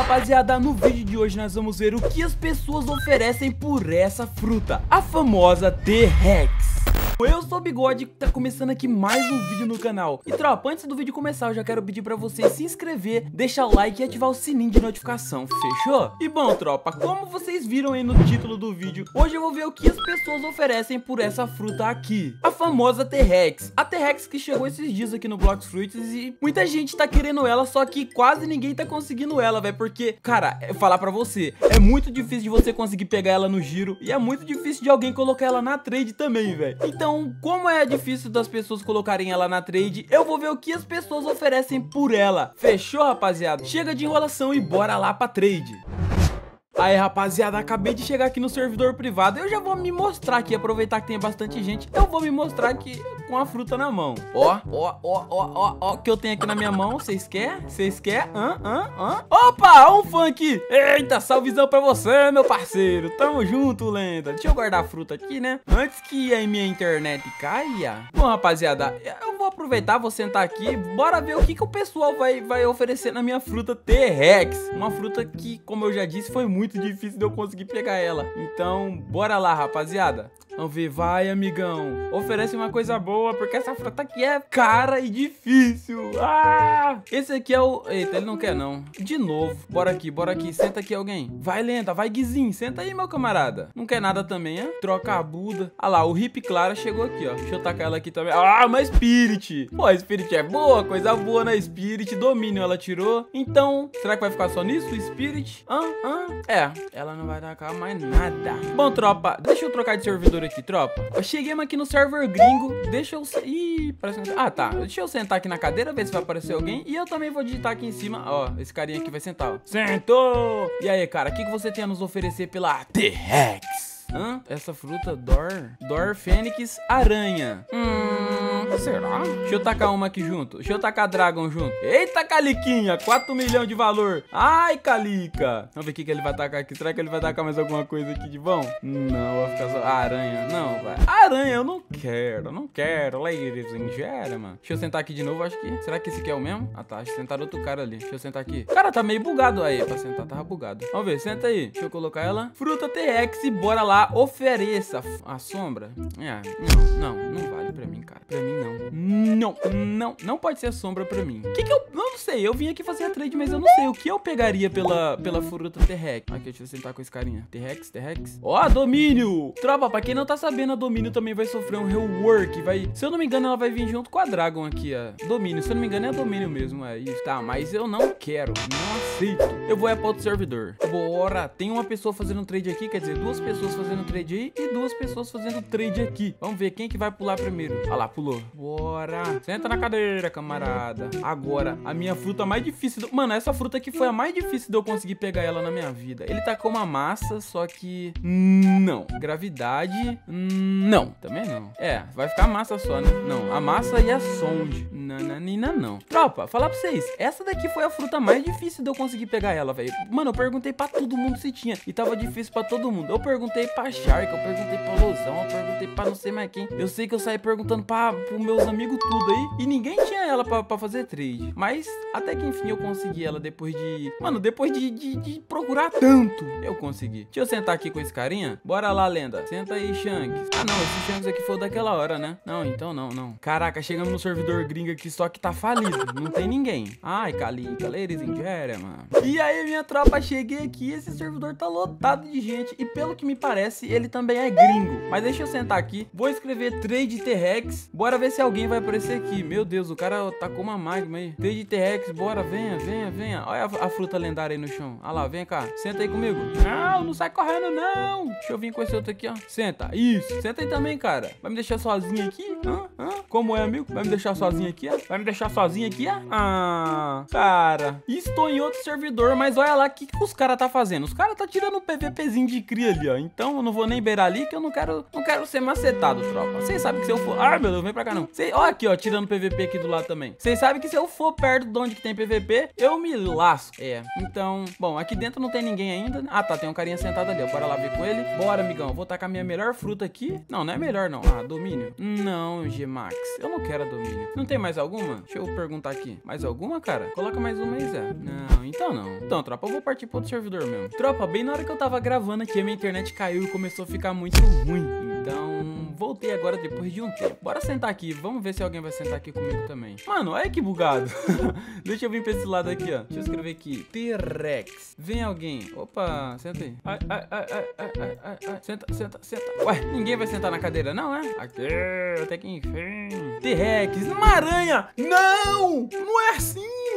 rapaziada, no vídeo de hoje nós vamos ver o que as pessoas oferecem por essa fruta, a famosa T-Rex. Eu sou o Bigode, tá começando aqui mais um vídeo no canal. E tropa, antes do vídeo começar, eu já quero pedir pra vocês se inscrever, deixar o like e ativar o sininho de notificação, fechou? E bom, tropa, como vocês viram aí no título do vídeo, hoje eu vou ver o que as pessoas oferecem por essa fruta aqui. A famosa T-Rex. A T-Rex que chegou esses dias aqui no Blox Fruits e muita gente tá querendo ela, só que quase ninguém tá conseguindo ela, velho, porque, cara, eu falar pra você, é muito difícil de você conseguir pegar ela no giro e é muito difícil de alguém colocar ela na trade também, velho. Então, então, como é difícil das pessoas colocarem ela na trade, eu vou ver o que as pessoas oferecem por ela. Fechou, rapaziada? Chega de enrolação e bora lá pra trade. Aí, rapaziada, acabei de chegar aqui no servidor privado. Eu já vou me mostrar aqui, aproveitar que tem bastante gente. Eu vou me mostrar aqui com a fruta na mão. Ó, ó, ó, ó, ó, ó, que eu tenho aqui na minha mão. Vocês querem? Vocês querem? Hã, hã, hã? Opa, um funk. Eita, salvezão pra você, meu parceiro. Tamo junto, lenda. Deixa eu guardar a fruta aqui, né? Antes que a minha internet caia. Bom, rapaziada, eu vou aproveitar, vou sentar aqui. Bora ver o que, que o pessoal vai, vai oferecer na minha fruta T-Rex. Uma fruta que, como eu já disse, foi muito muito difícil de eu conseguir pegar ela. Então, bora lá, rapaziada. Vamos vai, amigão. Oferece uma coisa boa, porque essa fruta aqui é cara e difícil. Ah! Esse aqui é o... Eita, ele não quer, não. De novo. Bora aqui, bora aqui. Senta aqui alguém. Vai, lenta, vai, Guizinho. Senta aí, meu camarada. Não quer nada também, é? Troca a Buda. Ah lá, o Hip Clara chegou aqui, ó. Deixa eu tacar ela aqui também. Ah, uma Spirit. Pô, a Spirit é boa, coisa boa na Spirit. Domínio ela tirou. Então, será que vai ficar só nisso, Spirit? Ah, ah. É, ela não vai tacar mais nada. Bom, tropa, deixa eu trocar de servidor aqui, tropa. Eu cheguei aqui no server gringo. Deixa eu... Ih, parece... Ah, tá. Deixa eu sentar aqui na cadeira, ver se vai aparecer alguém. E eu também vou digitar aqui em cima. Ó, esse carinha aqui vai sentar, ó. Sentou! E aí, cara, o que, que você tem a nos oferecer pela T-Rex? Hã? Essa fruta, Dor? Dor Fênix Aranha. Hum, será? Deixa eu tacar uma aqui junto. Deixa eu tacar Dragon junto. Eita, Caliquinha! 4 milhões de valor. Ai, Calica. Vamos ver o que, que ele vai tacar aqui. Será que ele vai tacar mais alguma coisa aqui de bom? Não, vai ficar só... Aranha. Não, vai. Aranha, eu não quero. Não quero. Ladies and gentlemen. Deixa eu sentar aqui de novo, acho que... Será que esse aqui é o mesmo? Ah, tá. Deixa eu sentar outro cara ali. Deixa eu sentar aqui. Cara, tá meio bugado aí. Pra sentar, tava bugado. Vamos ver, senta aí. Deixa eu colocar ela. Fruta TX bora lá ofereça a sombra. É, não, não, não vale pra mim, cara. Pra mim, não. Não, não, não pode ser a sombra pra mim. O que que eu... Não sei, eu vim aqui fazer a trade, mas eu não sei. O que eu pegaria pela, pela fruta T-Rex? Aqui, deixa eu sentar com esse carinha. T-Rex, T-Rex. Ó, domínio! Tropa, pra quem não tá sabendo, a domínio também vai sofrer um rework. Vai... Se eu não me engano, ela vai vir junto com a Dragon aqui, ó. Domínio, se eu não me engano, é a domínio mesmo. É isso. Tá, mas eu não quero. Não aceito. Eu vou é pra outro servidor. Bora. Tem uma pessoa fazendo trade aqui, quer dizer, duas pessoas fazendo trade trade aí e duas pessoas fazendo trade aqui. Vamos ver quem que vai pular primeiro. Olha lá, pulou. Bora. Senta na cadeira, camarada. Agora, a minha fruta mais difícil... Do... Mano, essa fruta aqui foi a mais difícil de eu conseguir pegar ela na minha vida. Ele tá com uma massa, só que... Não. Gravidade... Não. Também não. É, vai ficar massa só, né? Não, a massa e a sonde. Nananina, não. Tropa, falar pra vocês. Essa daqui foi a fruta mais difícil de eu conseguir pegar ela, velho. Mano, eu perguntei pra todo mundo se tinha. E tava difícil pra todo mundo. Eu perguntei pra Shark, eu perguntei pra Losão, eu perguntei pra não sei mais quem. Eu sei que eu saí perguntando pra, pros meus amigos tudo aí. E ninguém tinha ela pra fazer trade. Mas até que enfim eu consegui ela depois de. Mano, depois de, de, de, procurar tanto, eu consegui. Deixa eu sentar aqui com esse carinha. Bora lá, lenda. Senta aí, Shanks. Ah, não, esse Shanks aqui foi daquela hora, né? Não, então não, não. Caraca, chegamos no servidor gringo aqui, só que tá falido. Não tem ninguém. Ai, Calica, ladies and gentlemen. E aí, minha tropa, cheguei aqui. Esse servidor tá lotado de gente. E pelo que me parece, ele também é gringo. Mas deixa eu sentar aqui. Vou escrever Trade T-Rex. Bora ver se alguém vai aparecer aqui. Meu Deus, o cara tá com uma magma aí. Trade T-Rex, bora, venha, venha, venha. Olha a, a, fruta lendária aí no chão. Olha lá, vem cá. Senta aí comigo. Não, não sai correndo, não. Deixa eu vir com esse outro aqui, ó. Senta. Isso. Senta aí também, cara. Vai me deixar sozinho aqui? Hã? Hã? Como é, amigo? Vai me deixar sozinho aqui, ó? Vai me deixar sozinho aqui, ó? Ah, cara. Estou em outro servidor, mas olha lá o que, que os caras tá fazendo. Os caras tá tirando um PVPzinho de cria ali, ó. Então eu não vou nem beirar ali que eu não quero, não quero ser macetado, tropa. Vocês sabem que se eu for... Ah, meu Deus, vem pra cá não. Mano. Cê, ó aqui, ó, tirando PVP aqui do lado também. Vocês sabem que se eu for perto de onde que tem PVP, eu me lasco. É, então, bom, aqui dentro não tem ninguém ainda. Ah, tá, tem um carinha sentado ali. Bora lá ver com ele. Bora, amigão. Vou tacar minha melhor fruta aqui. Não, não é melhor, não. Ah, domínio. Não, G-Max. Eu não quero domínio. Não tem mais alguma? Deixa eu perguntar aqui. Mais alguma, cara? Coloca mais uma aí, Zé. Não, então não. Então, tropa, eu vou partir pro outro servidor mesmo. Tropa, bem na hora que eu tava gravando aqui, a minha internet caiu e começou a ficar muito ruim. Então, voltei agora depois de um tempo. Bora sentar aqui. Vamos ver se alguém vai sentar aqui comigo também. Mano, olha que bugado. Deixa eu vir pra esse lado aqui, ó. Deixa eu escrever aqui. T-Rex. Vem alguém. Opa, senta aí. Ai, ai, ai, ai, ai, ai, ai. Senta, senta, senta. Ué, ninguém vai sentar na cadeira, não, é? Aqui, até que enfim. T-Rex. Uma aranha. Não! Não é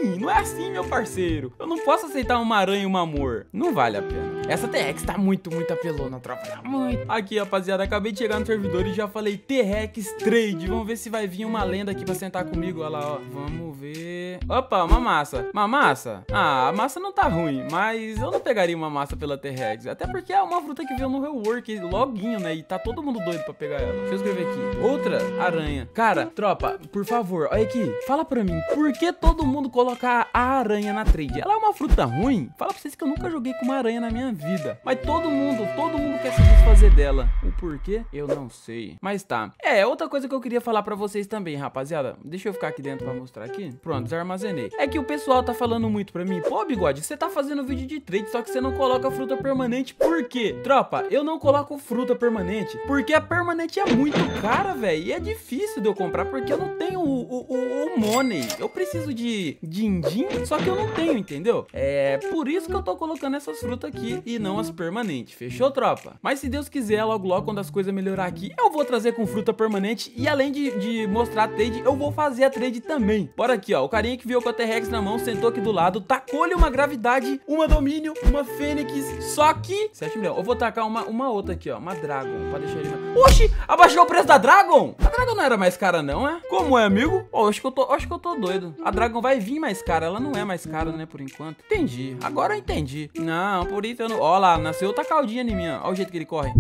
assim. Não é assim, meu parceiro. Eu não posso aceitar uma aranha e um amor. Não vale a pena. Essa T-Rex tá muito, muito apelona, tropa. Tá muito. Aqui, rapaziada, acabei de chegar no servidor e já falei T-Rex Trade. Vamos ver se vai vir uma lenda aqui pra sentar comigo. Olha lá, ó. Vamos ver. Opa, uma massa. Uma massa? Ah, a massa não tá ruim, mas eu não pegaria uma massa pela T-Rex. Até porque é uma fruta que veio no rework loguinho, né? E tá todo mundo doido pra pegar ela. Deixa eu escrever aqui. Outra aranha. Cara, tropa, por favor, olha aqui. Fala pra mim, por que todo mundo coloca a aranha na trade? Ela é uma fruta ruim? Fala pra vocês que eu nunca joguei com uma aranha na minha vida. Mas todo mundo, todo mundo quer se desfazer dela. O porquê? Eu não sei. Mas tá. É, outra coisa que eu queria falar pra vocês também, rapaziada. Deixa eu ficar aqui dentro pra mostrar aqui. Pronto, desarmazenei. É que o pessoal tá falando muito pra mim. Pô, Bigode, você tá fazendo vídeo de trade, só que você não coloca fruta permanente. Por quê? Tropa, eu não coloco fruta permanente porque a permanente é muito cara, velho. E é difícil de eu comprar porque eu não tenho o, o, o, o money. Eu preciso de din-din, só que eu não tenho, entendeu? É por isso que eu tô colocando essas frutas aqui e não as permanentes. Fechou, tropa? Mas se Deus quiser, logo logo, quando as coisas melhorar aqui, eu vou trazer com fruta permanente. E além de, de mostrar a trade, eu vou fazer a trade também. Bora aqui, ó. O carinha que veio com a T-Rex na mão, sentou aqui do lado, tacou-lhe uma gravidade, uma domínio, uma fênix. Só que. 7 milhões. Eu vou tacar uma, uma outra aqui, ó. Uma Dragon. Pra deixar ele. Oxi! Abaixou o preço da Dragon? A Dragon não era mais cara, não, é? Como é, amigo? Oh, acho que eu tô, acho que eu tô doido. A Dragon vai vir mais cara. Ela não é mais cara, né, por enquanto. Entendi. Agora eu entendi. Não, por isso eu não. Ó lá, nasceu outra caldinha em mim, ó. O jeito que ele corre.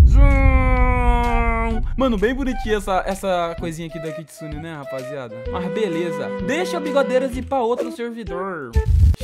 Mano, bem bonitinha essa, essa coisinha aqui da Kitsune, né, rapaziada? Mas beleza. Deixa o Bigodeiras ir pra outro servidor.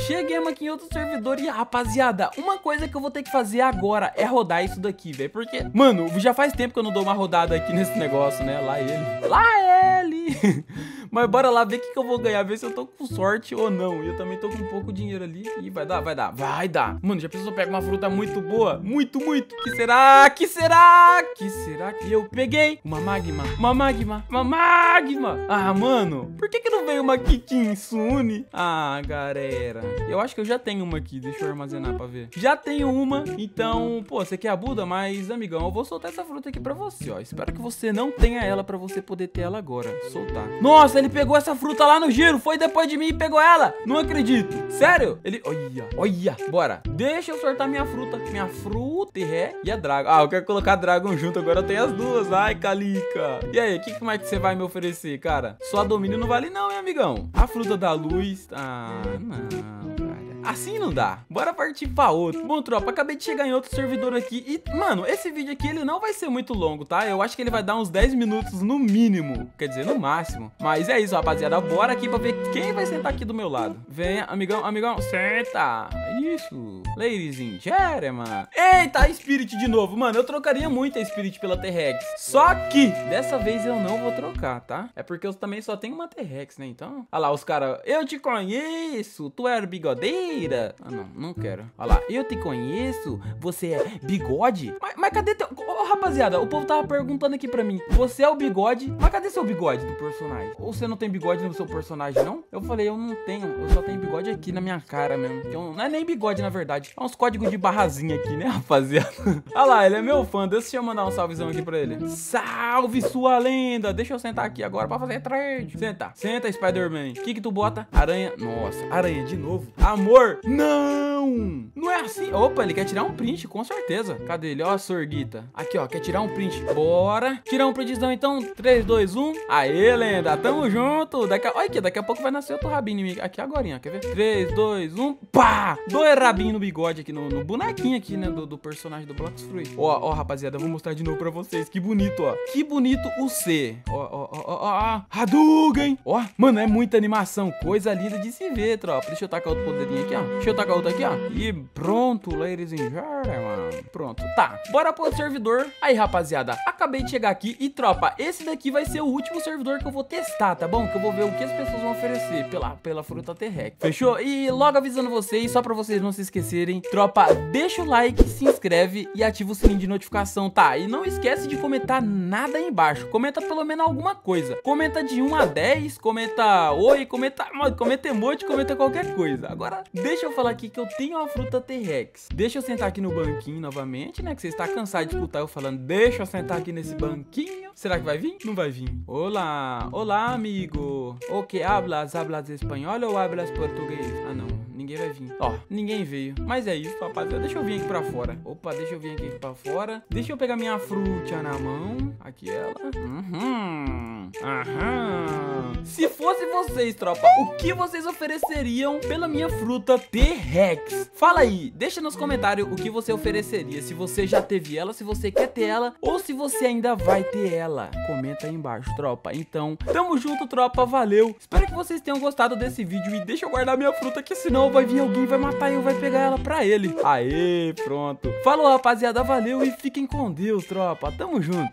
Cheguemos aqui em outro servidor e, rapaziada, uma coisa que eu vou ter que fazer agora é rodar isso daqui, velho. Porque, mano, já faz tempo que eu não dou uma rodada aqui nesse negócio, né? Lá ele. Lá ele! Mas bora lá ver o que, que eu vou ganhar, ver se eu tô com sorte ou não. E eu também tô com pouco dinheiro ali. E vai dar, vai dar, vai dar. Mano, já pensou pegar uma fruta muito boa? Muito, muito. Que será? Que será? Que será que eu peguei? Uma magma, uma magma, uma magma. Ah, mano, por que que não veio uma Kikinsune? Ah, galera. Eu acho que eu já tenho uma aqui. Deixa eu armazenar pra ver. Já tenho uma. Então, pô, você quer a Buda? Mas, amigão, eu vou soltar essa fruta aqui pra você, ó. Espero que você não tenha ela pra você poder ter ela agora. Soltar. Nossa, ele pegou essa fruta lá no giro. Foi depois de mim e pegou ela. Não acredito. Sério? Ele... Olha, olha. Bora. Deixa eu sortar minha fruta. Minha fruta e ré e a Dragon. Ah, eu quero colocar a Dragon junto. Agora eu tenho as duas. Ai, Calica. E aí, o que, que mais que você vai me oferecer, cara? Só domínio não vale não, hein, amigão? A fruta da luz... Ah, não. Assim não dá. Bora partir pra outro. Bom, tropa, acabei de chegar em outro servidor aqui e, mano, esse vídeo aqui ele não vai ser muito longo, tá? Eu acho que ele vai dar uns 10 minutos no mínimo. Quer dizer, no máximo. Mas é isso, rapaziada. Bora aqui pra ver quem vai sentar aqui do meu lado. Venha, amigão, amigão. Senta. Isso. Ladies and gentlemen. Eita, Spirit de novo. Mano, eu trocaria muito a Spirit pela T-Rex. Só que, dessa vez eu não vou trocar, tá? É porque eu também só tenho uma T-Rex, né? Então, olha lá, os caras. Eu te conheço. Tu era bigodeiro? Ah, não, não quero. Olha lá, eu te conheço, você é bigode? Mas, mas cadê teu... Oh, rapaziada, o povo tava perguntando aqui pra mim, você é o bigode? Mas cadê seu bigode do personagem? Ou você não tem bigode no seu personagem, não? Eu falei, eu não tenho, eu só tenho bigode aqui na minha cara mesmo. Então, não é nem bigode, na verdade. É uns códigos de barrazinha aqui, né, rapaziada? Olha lá, ele é meu fã, deixa eu mandar um salvezão aqui pra ele. Salve, sua lenda! Deixa eu sentar aqui agora pra fazer trade. Senta, senta, Spider-Man. O que que tu bota? Aranha. Nossa, aranha de novo. Amor, four. No. Não! Não é assim. Opa, ele quer tirar um print, com certeza. Cadê ele? Ó, a sorguita. Aqui, ó, quer tirar um print. Bora. Tirar um printzão, então. 3, 2, 1. Aê, lenda. Tamo junto. Daqui a... Olha aqui, daqui a pouco vai nascer outro rabinho mim. Aqui agora. Quer ver? 3, 2, 1. Pá! Dois rabinhos no bigode aqui, no, no bonequinho aqui, né? Do, do personagem do Blocks Free. Ó, ó, rapaziada, eu vou mostrar de novo pra vocês. Que bonito, ó. Que bonito o C. Ó, ó, ó, ó, ó. Hadouken. Ó, mano, é muita animação. Coisa linda de se ver, tropa. Deixa eu tacar outro poderinho aqui, ó. Deixa eu tacar outro aqui, ó. E pronto, ladies and gentlemen. Pronto, tá. Bora pro servidor. Aí, rapaziada, acabei de chegar aqui. E, tropa, esse daqui vai ser o último servidor que eu vou testar, tá bom? Que eu vou ver o que as pessoas vão oferecer pela, pela fruta T-Rex. Fechou? E logo avisando vocês, só pra vocês não se esquecerem, tropa, deixa o like, se inscreve e ativa o sininho de notificação, tá? E não esquece de comentar nada aí embaixo. Comenta pelo menos alguma coisa. Comenta de 1 a 10, comenta oi, comenta, comenta emoji, comenta qualquer coisa. Agora, deixa eu falar aqui que eu tenho uma fruta T-Rex. Deixa eu sentar aqui no banquinho novamente, né? Que você está cansado de escutar eu falando, deixa eu sentar aqui nesse banquinho. Será que vai vir? Não vai vir. Olá, olá, amigo. O que hablas? Hablas espanhol ou hablas português? Ah, não ninguém vai vir. Ó, ninguém veio. Mas é isso, rapaziada. Deixa eu vir aqui pra fora. Opa, deixa eu vir aqui pra fora. Deixa eu pegar minha fruta na mão. Aqui ela. Uhum. Aham. Se fosse vocês, tropa, o que vocês ofereceriam pela minha fruta T-Rex? Fala aí, deixa nos comentários o que você ofereceria. Se você já teve ela, se você quer ter ela ou se você ainda vai ter ela. Comenta aí embaixo, tropa. Então, tamo junto, tropa. Valeu. Espero que vocês tenham gostado desse vídeo e deixa eu guardar minha fruta aqui, senão vai vir alguém, vai matar eu, vai pegar ela pra ele. Aê, pronto. Falou, rapaziada. Valeu e fiquem com Deus, tropa. Tamo junto.